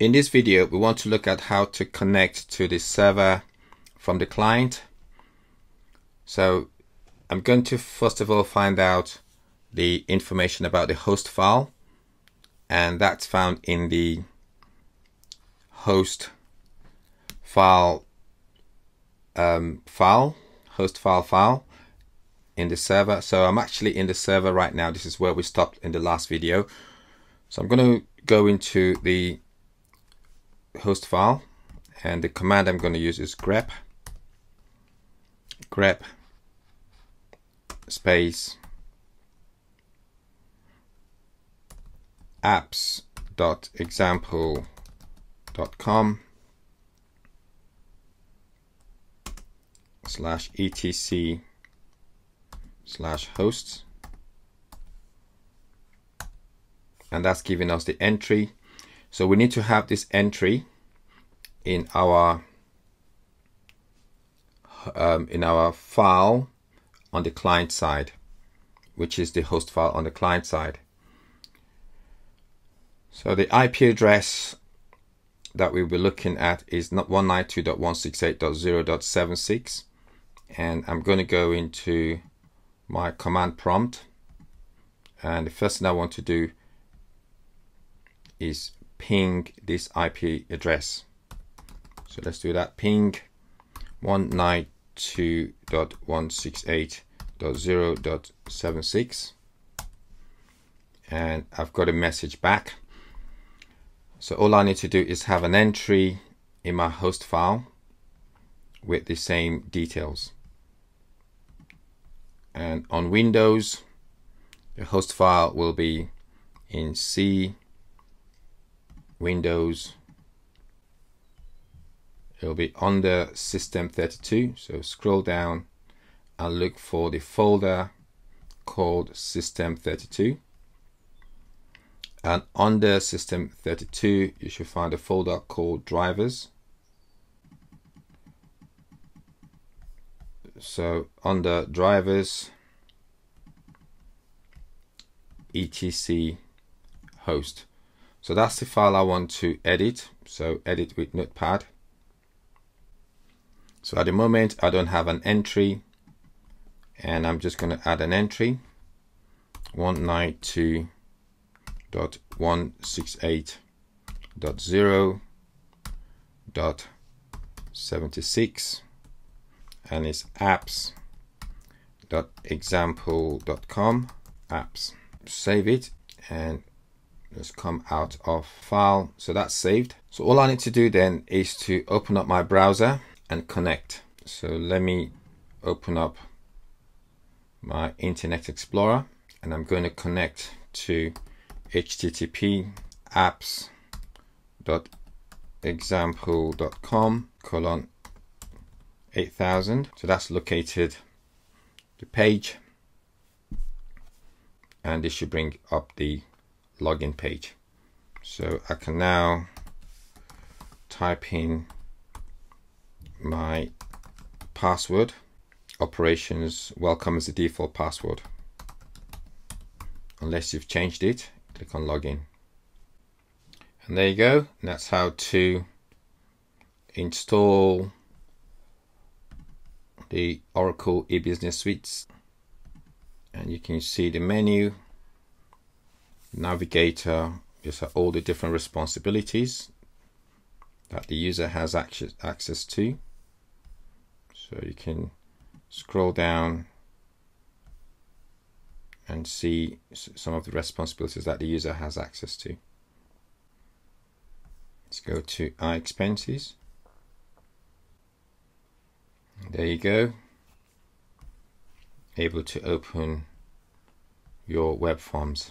In this video, we want to look at how to connect to the server from the client. So I'm going to first of all find out the information about the host file and that's found in the host file um, file host file file in the server. So I'm actually in the server right now. This is where we stopped in the last video. So I'm going to go into the host file and the command I'm going to use is grep grep space apps.example.com slash etc slash hosts. And that's giving us the entry so we need to have this entry in our um, in our file on the client side which is the host file on the client side. So the IP address that we'll be looking at is not 192.168.0.76 and I'm going to go into my command prompt. And the first thing I want to do is ping this IP address. So let's do that. Ping 192.168.0.76 and I've got a message back. So all I need to do is have an entry in my host file with the same details. And on Windows, the host file will be in C, Windows, it'll be under System32. So scroll down and look for the folder called System32 and under system 32 you should find a folder called drivers. So under drivers etc. Host so that's the file I want to edit. So edit with notepad. So at the moment I don't have an entry and I'm just going to add an entry. 192 dot one six eight dot zero dot seventy six and it's apps dot example dot com. Apps. Save it and let's come out of file. So that's saved. So all I need to do then is to open up my browser and connect. So let me open up my Internet Explorer and I'm going to connect to http apps.example.com colon 8000 so that's located the page and this should bring up the login page. So I can now type in my password. Operations welcome as the default password. Unless you've changed it click on login. And there you go. And that's how to install the Oracle e-business suites. And you can see the menu navigator just all the different responsibilities that the user has access access to so you can scroll down and see some of the responsibilities that the user has access to. Let's go to our expenses. There you go. Able to open your web forms.